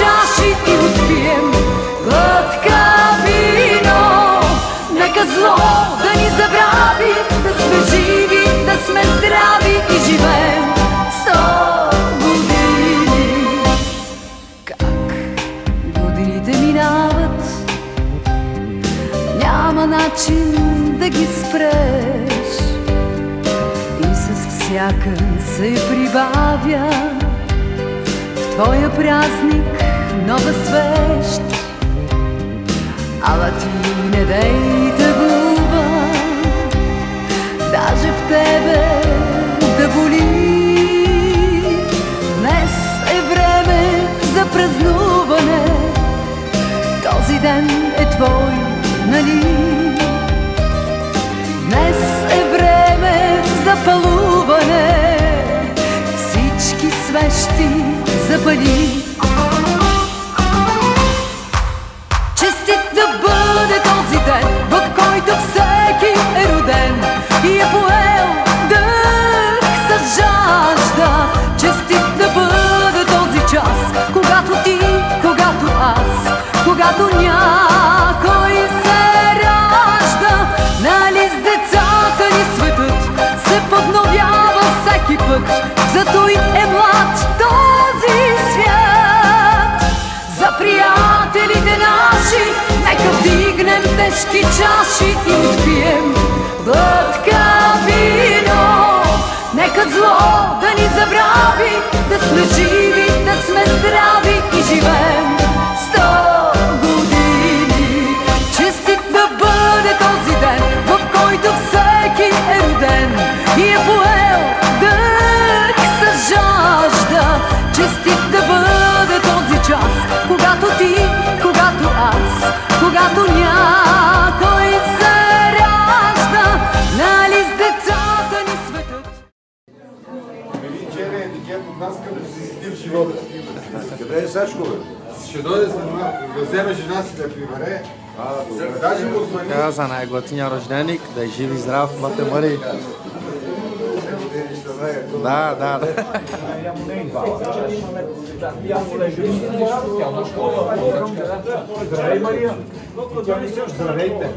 чаши и отпием глътка вино. Нека зло да ни забрави, да сме живи, да сме здрави и живеем сто години. Как годините минават, няма начин да ги спреш и с всяка се прибавя в твоя празник нова свещ. Ала ти не дей тъгува, даже в тебе да боли. Днес е време за празнуване, този ден е твой, нали? Днес е време за палуване, всички свещи запали. Път, зато и е млад този свят. За приятелите наши, нека вдигнем тежки чаши и отпием глътка вино. Нека зло да ни забрави, да сме живи, да сме здрави и живеем когато някой се ражда, нали с децата ни светът. Е етикет от нас като си седи в живота. Къде е Сашко, бе? Ще дойде след малко, да вземе жена си да прибере. Даже му звъни. Така за най-готиния рожденик, да е жив и здрав, мате Мари. Да, да, да. Здравей, Мария! Здравейте!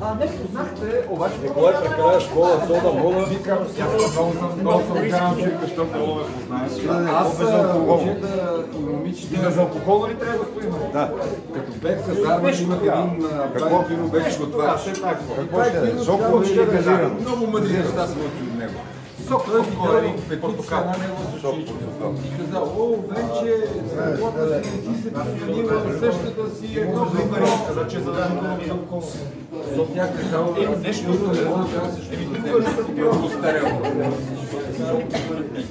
А, не познахте, обаче Николай прекарая школа, сода, мола. викам, аз много съм, гарант, че мога да познаеш? аз и момичета... И за алкохол ли трябва, господин? Да. Като бех казарма, имах един Какво кино беше. Какво ще е? Соково газирано? Много мъдри неща учил от него. Сок той видял петица една негова чичка и каза, о, вече работа си, ти се в същата си едно примери. Каза, че за да не. Сок някак казал, нещо друго, не мога да кажа, ще ми тук не съм бил.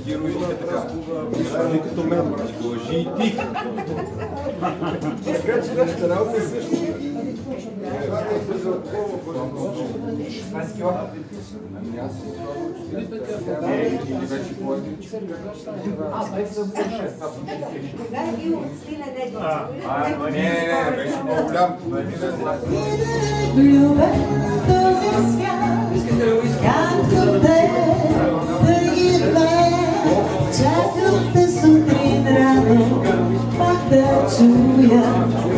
Герои и така. Не като мен. Лъжи и тих. Така че нашата работа е също. Вече съм 6, аз съм 66. Не, не, не, беше по-голям. Влюбен в този свят, както те да идва, чакам те сутрин рано, пак да чуя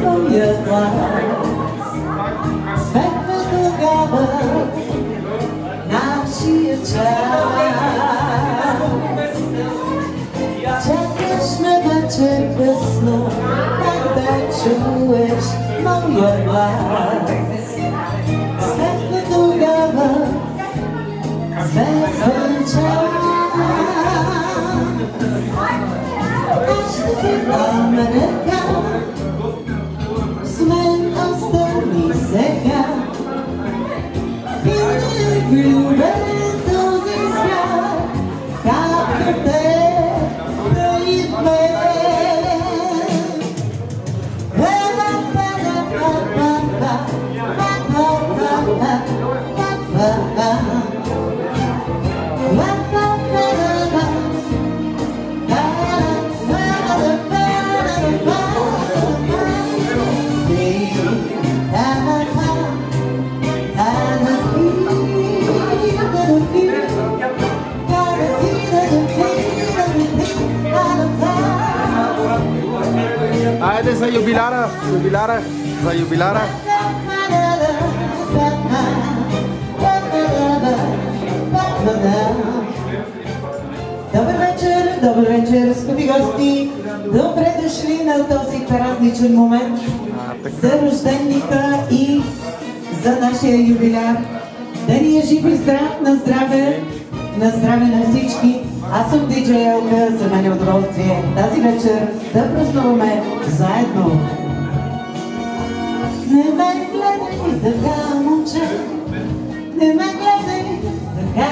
твоя глас. now she a child. Take it snugger, take it slow, back back to its mother lies. Step with the lover, time. Ask the good Аз съм Диджей Елка, за мен е удоволствие тази вечер да празнуваме заедно. Не ме гледай така, момче, не ме гледай така.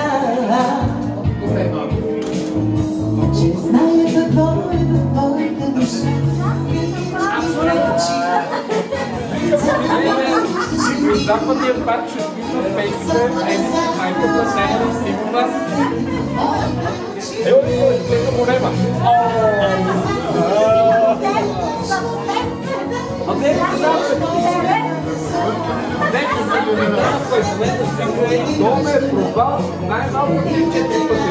Че знае какво е в твоята душа. Западният парк ще списва песните, емси, майката, сена, сигурна. Ево, тека голема. То ме е провал най-малко 3-4 пъти,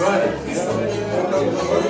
Right.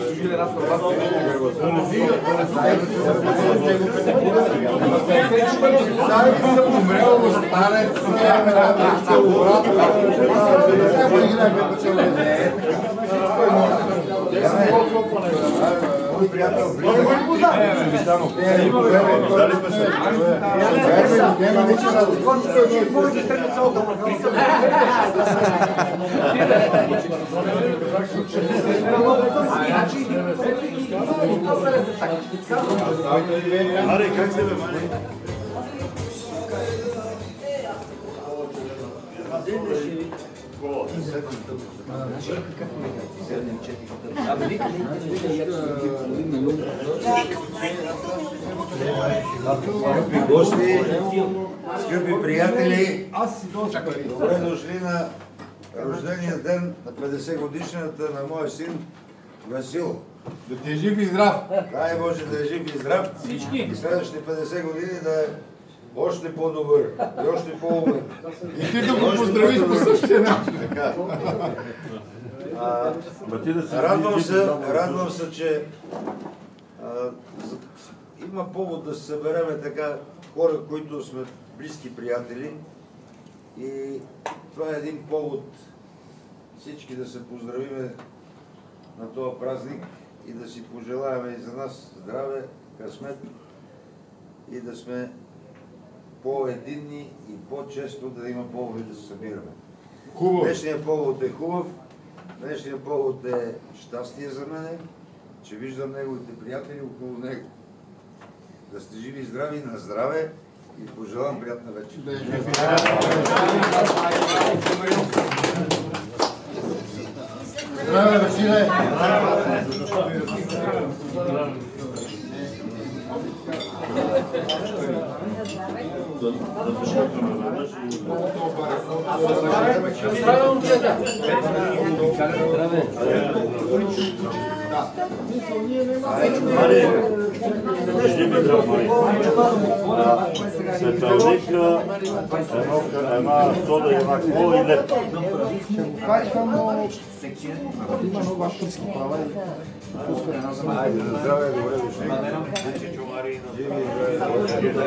Sabe que o meu, os pares, é o o o o Vamos ver. Скъпи гости, скъпи приятели, добре дошли на рождения ден на 50 годишната на моя син Васил. Да ти е жив и здрав. Дай Боже да е жив и здрав. И следващите 50 години да е още по-добър и още по-умен. И ти да го поздравиш по същия начин. Така. А, радвам се, радвам се, че а, има повод да се събереме така хора, които сме близки приятели. И това е един повод всички да се поздравиме на този празник и да си пожелаем и за нас здраве, късмет и да сме по-единни и по-често да има поводи да се събираме. Хубаво. Днешният повод е хубав, днешният повод е щастие за мене, че виждам неговите приятели около него. Да сте живи и здрави, на здраве и пожелавам приятна вечер. Здраве, Василе. Sıra önce de. едно, една сода и една кола и лед. Айде, на здраве, добре дошли. Живи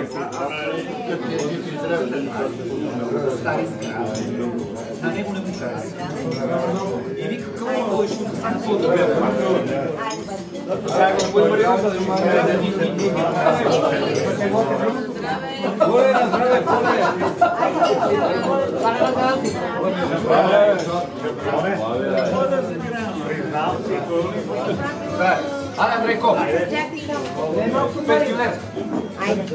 и здрави. Аре, Андрейко. Пенсионер. Виж, Омаре, има друг ресторант, а не първотири Hadi Andrejko. Pestyulet. Ajde.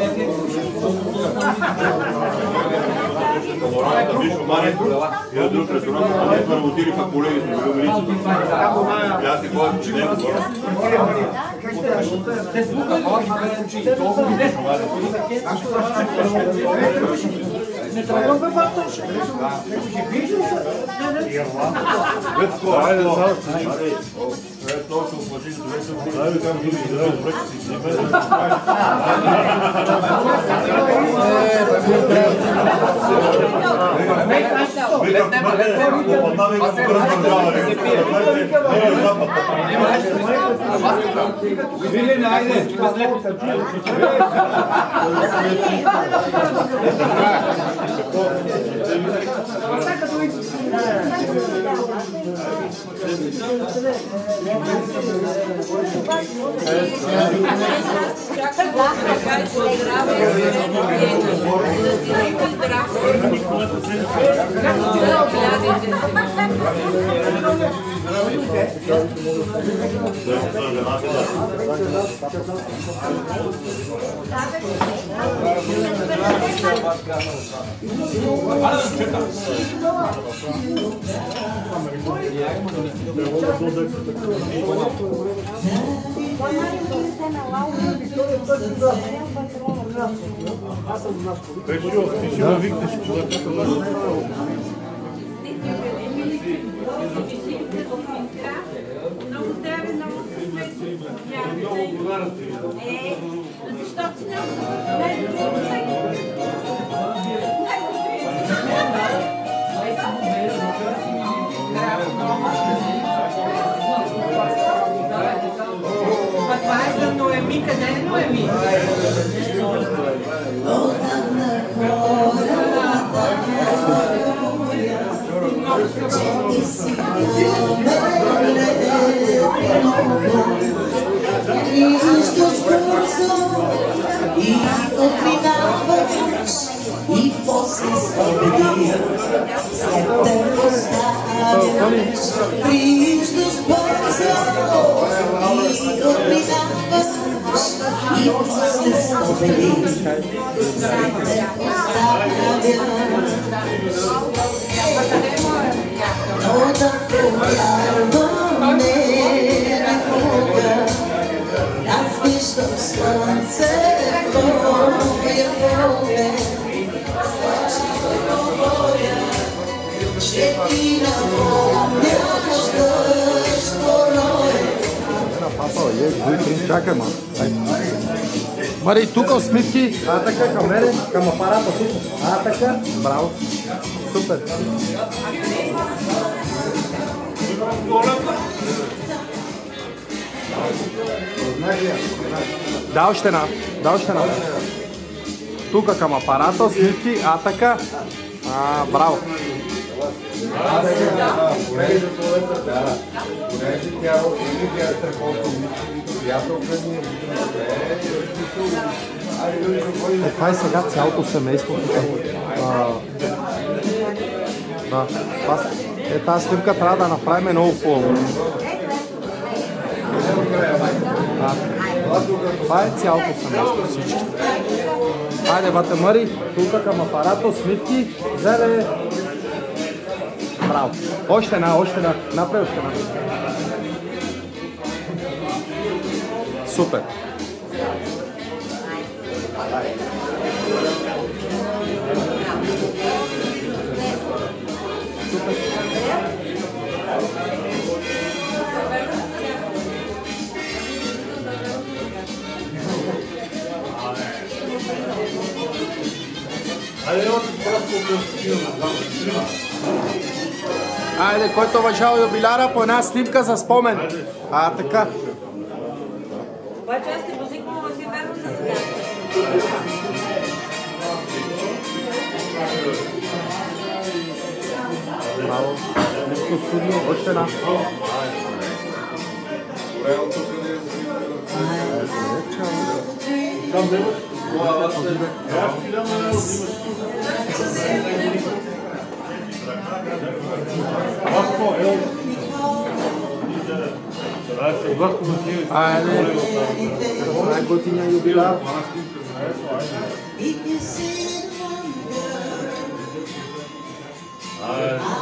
не го Айде, да, е точно плаши, добре съм Айде, Projeto nosso, o projeto do Edson. Ah, eu quero jubilão, o projeto do Edson. Vsak, ki to vidi, Hvala Много здраве, много успехи. Е, защото си много А za Noemi kada je Noemi? Thank you. Fiz o esforço e opinávamos e vocês obedeciam. Sentamos sábios, fiz o esforço e opinávamos e vocês obedeciam. Sentamos sábios, toda a folha аз виждам слънце в твоя поглед. Слънчево говоря, ще ти напомняш тъжно роя. Папа, е, Дмитрий, чакай, ма. Мари, тук усмивки. А така, към мене, към апарата тук. А така, браво. Супер. Да, още една. Да, още една. Тук към апарата, усмивки. А така. А, браво. Е това е сега цялото семейство тук. Да, е, тази снимка трябва да направим много хубаво. Да. Това е цялото семейство, всички. Хайде, бате Мари, тук към апарата, усмивки, взеле. Браво. Още една, още една. Напред още една. Супер. Айде, който уважава юбиляра, по една снимка за спомен. А, така. Обаче аз те возиквам в верно състояние. Браво. Диско студио, още една. Boa, bastante. Eu acho que já Ai gotinha aí o Bilal. Ah.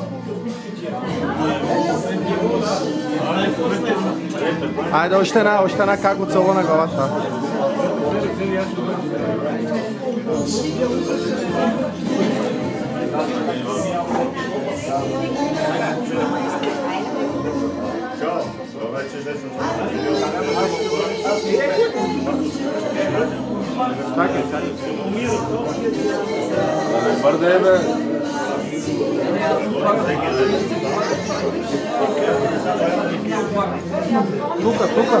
Ajde, ošte na, ošte na kakvu colona govata. Tak dobra tak desno. Čakaj, čakaj. Bar debe. Luca, Luca,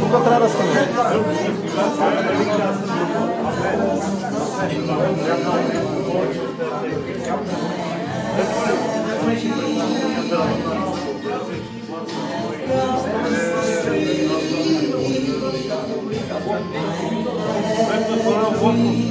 Luca Traras também. Vamos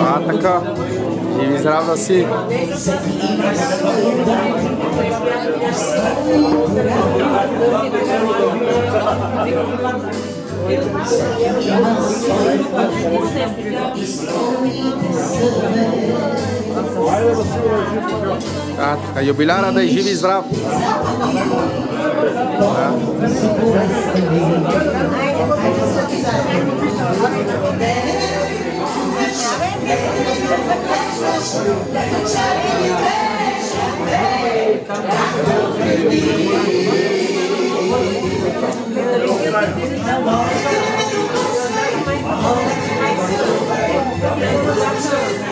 А, така. Живи здрав да си. А, Da, ca jubilara da živi zdrav. Thank you.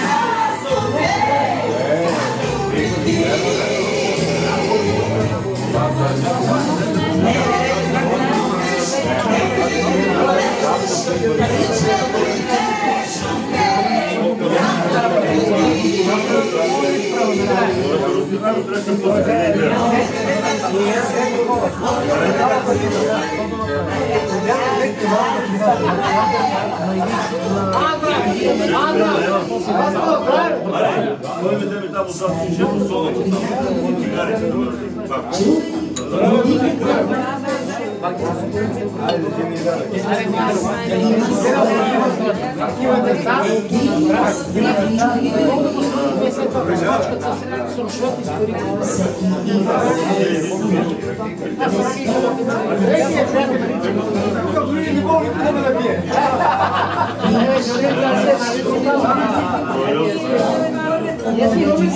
Thank you. Vai me tentar mudar, fingir o som aqui, tá? Garantido. Yes, you. always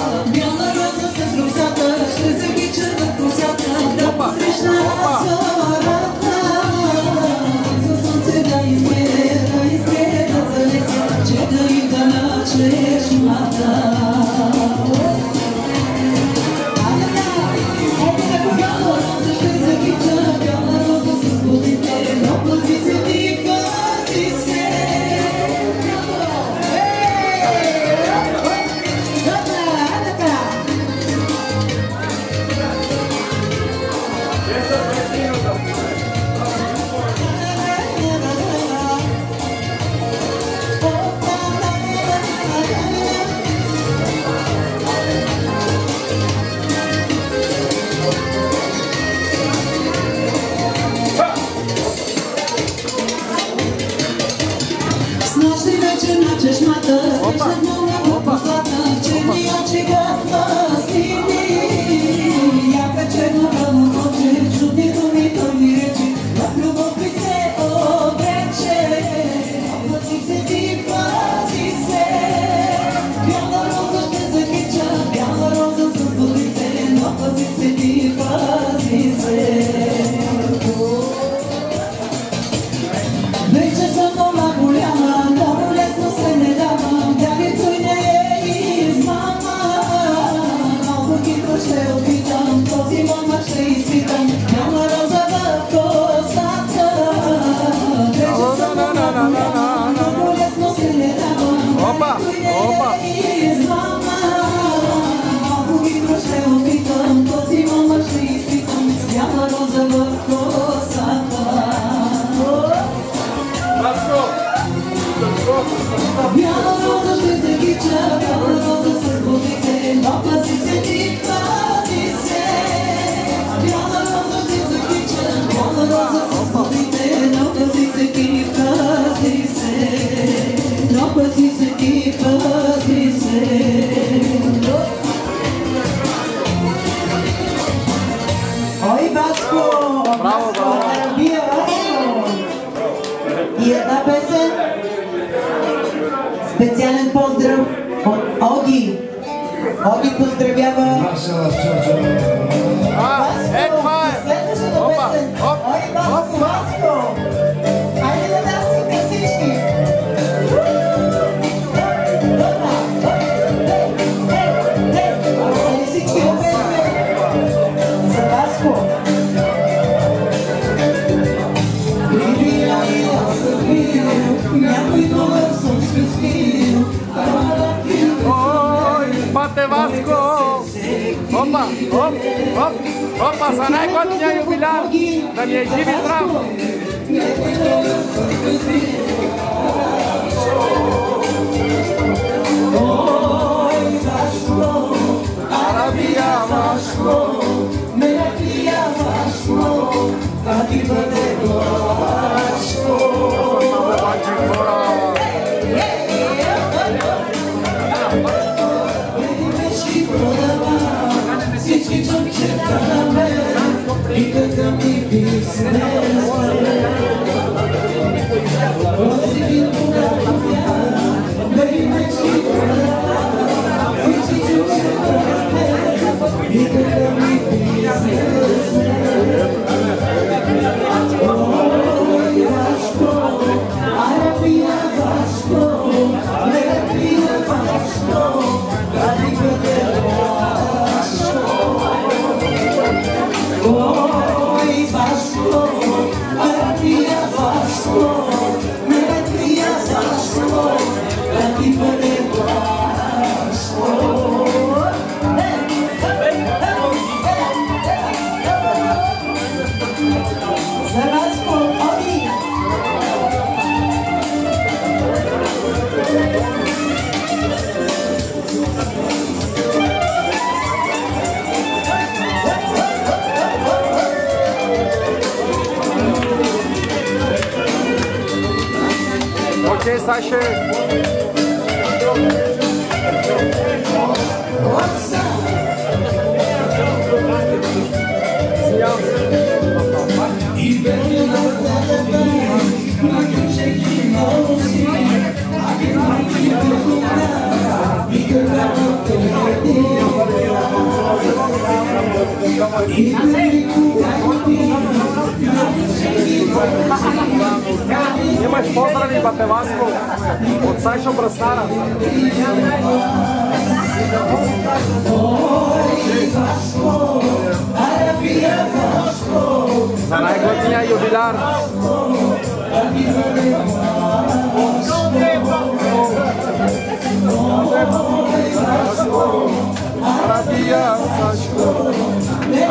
nas Оби поздравява. Παναγιώτια Ιουβιλά, να μην γίνει τραύμα. Αραβία Βασκό, με Αραβία Βασκό, θα την πρωτεύω Βασκό. Αυτό είναι το παιδάκι, μωρά. Acéptame y déjame vivir sin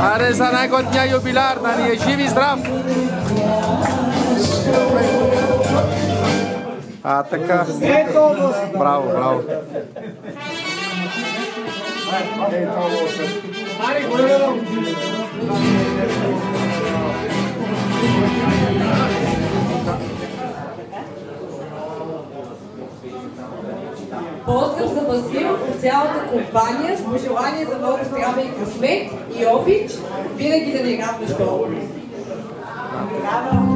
Are za negodňa jubilárna, je živý zdrav. A taká... Bravo, bravo. Thank. Браво, браво. Поздрав за Васил от цялата компания с пожелание за много здраве и късмет и обич винаги да ни радваш долу. Благородие,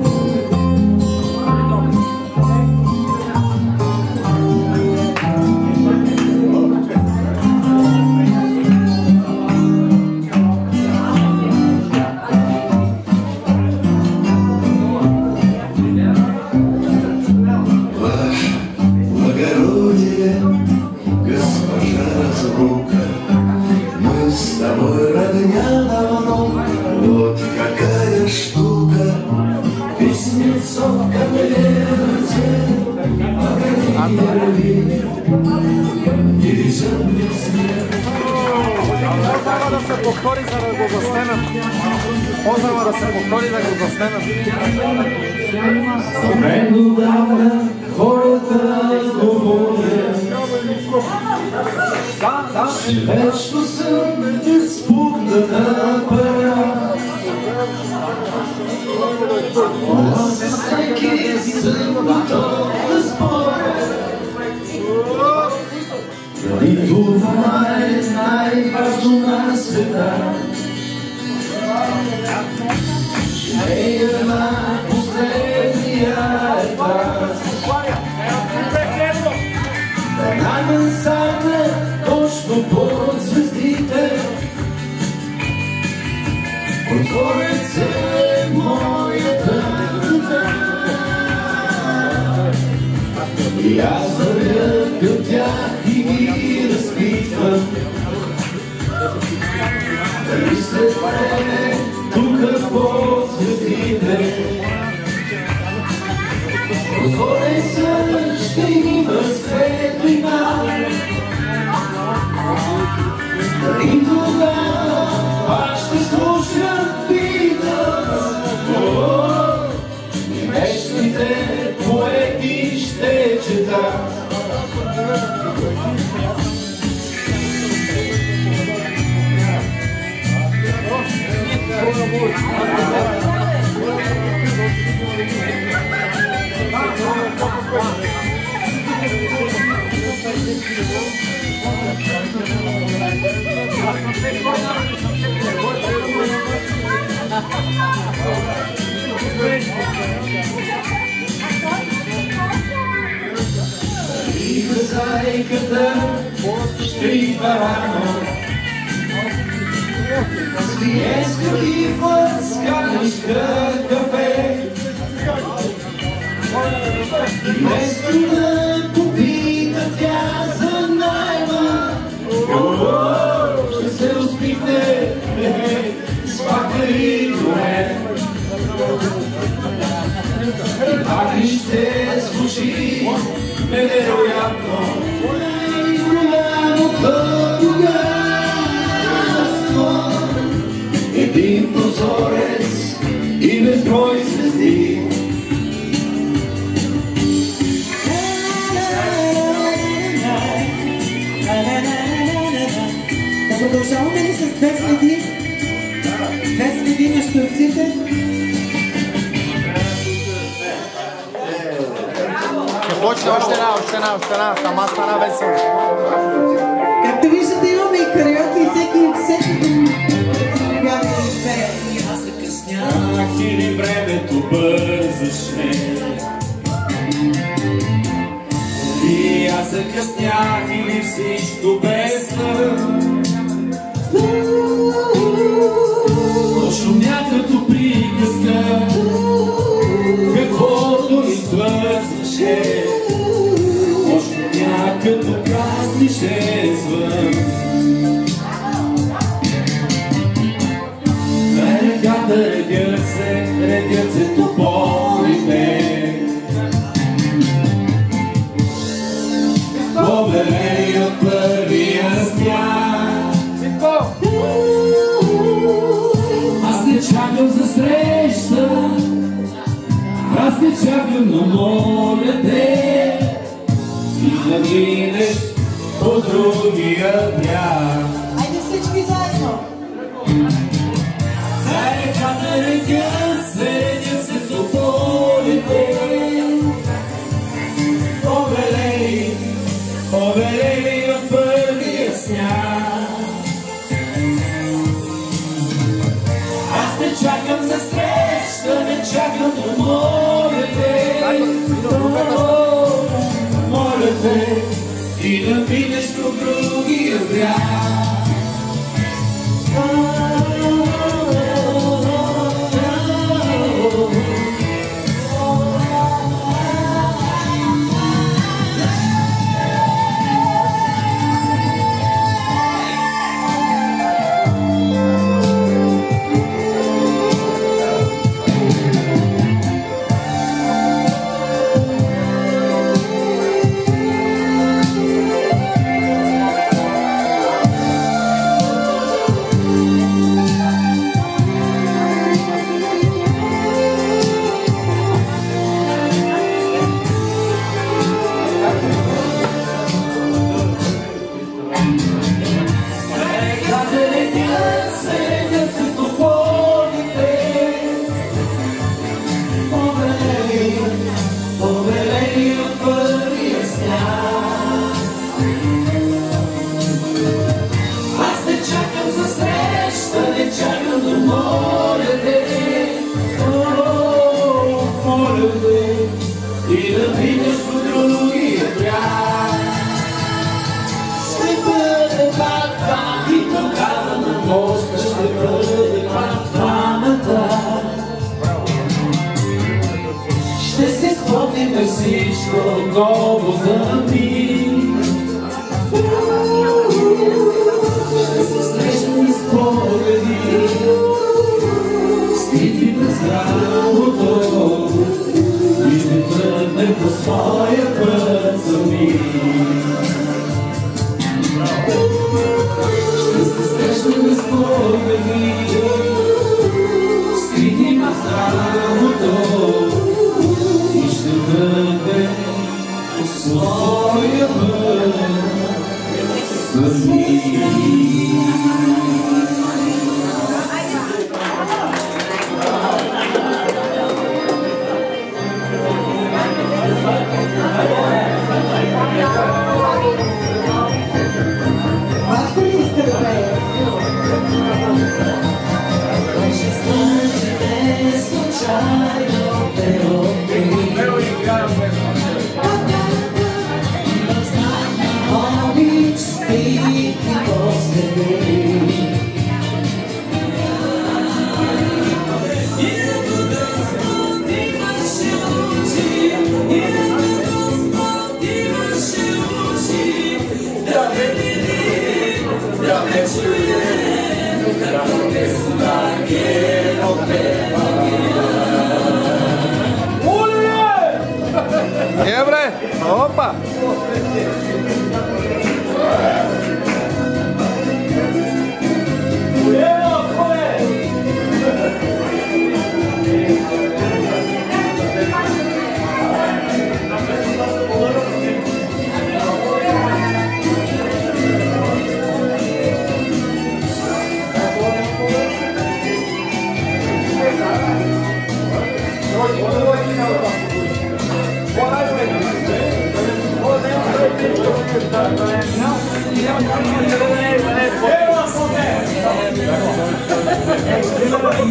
повтори, за да го заснемем. Поздрава да се повтори, да го заснемем. За мен отдавна хората говорят, Вечно съм хазайката ще идва рано. С фиеска кифа, с каничка кафе. Вместо да попита тя за найма, ще се усмихне с пакари добре. И пак ще звучи невероятно, брой звезди. Да продължаваме ли с две следи? Две следи на штурците? Почне още една, още една, още една. Сама стана весело. Както виждате, имаме и кариоки и всеки, всеки или времето бързаше. И аз закъснях или всичко без сън. Шумя като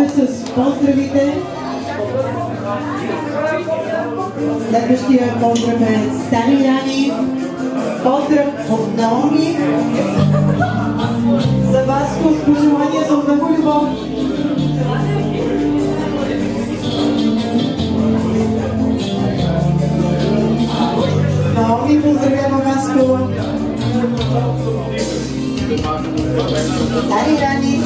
продължаваме с поздравите. Следващия поздрав е Стани Яни. Поздрав от Наоми. За вас с пожелание за много любов. Наоми поздравява вас това. Стари рани,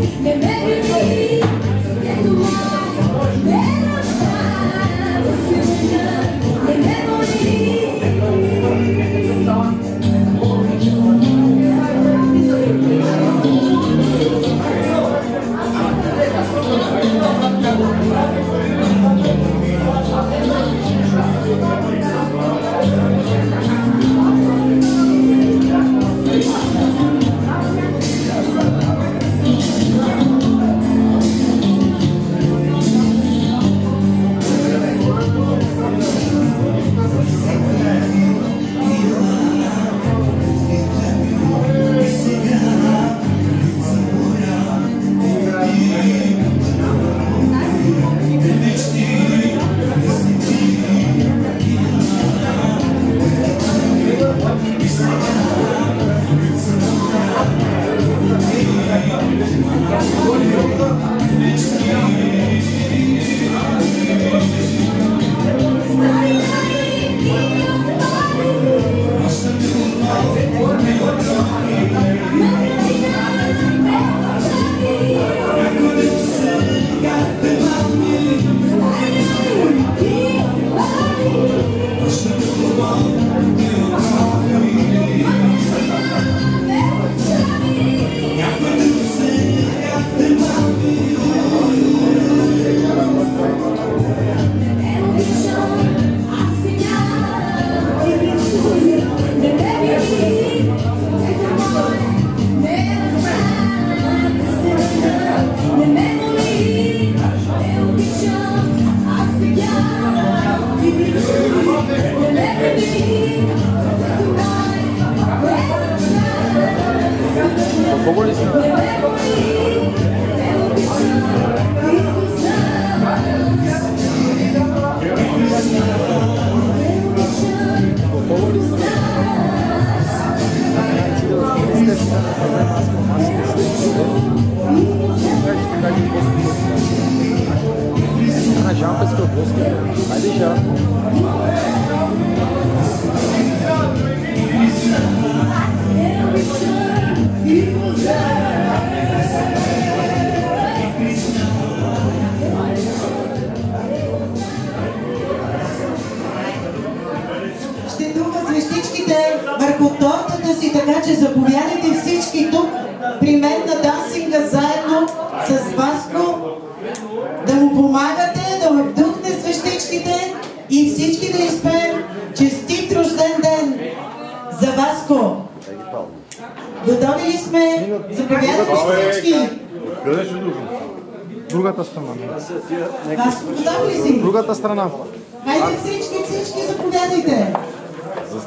Memories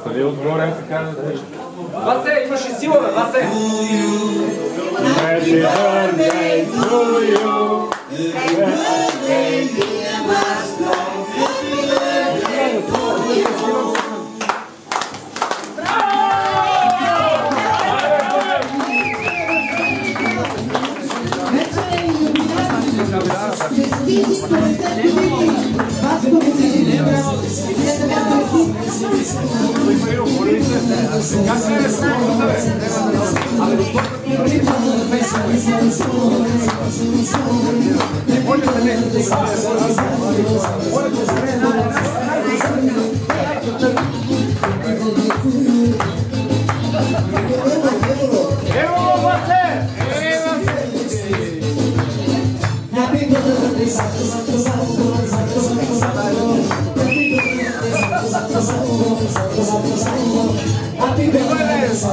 Остави отгоре, така да държи. Васе, имаш и силове, Васе! Happy birthday to you! Happy birthday, dear Master! Happy birthday to you! Здесь, Gracias. Happy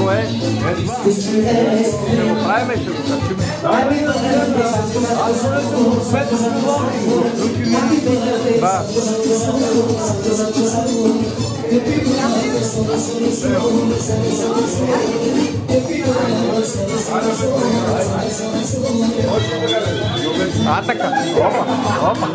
Кое? Ще го правим, ще го качим. Да. А, така. Опа, опа.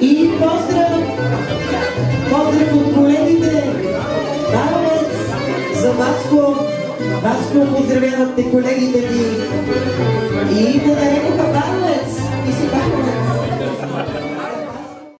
И поздрав! Поздрав от колегите! Даровец! За Васко! Васко поздравяват те колегите ти! И ме нарекоха Даровец! Ти си Даровец!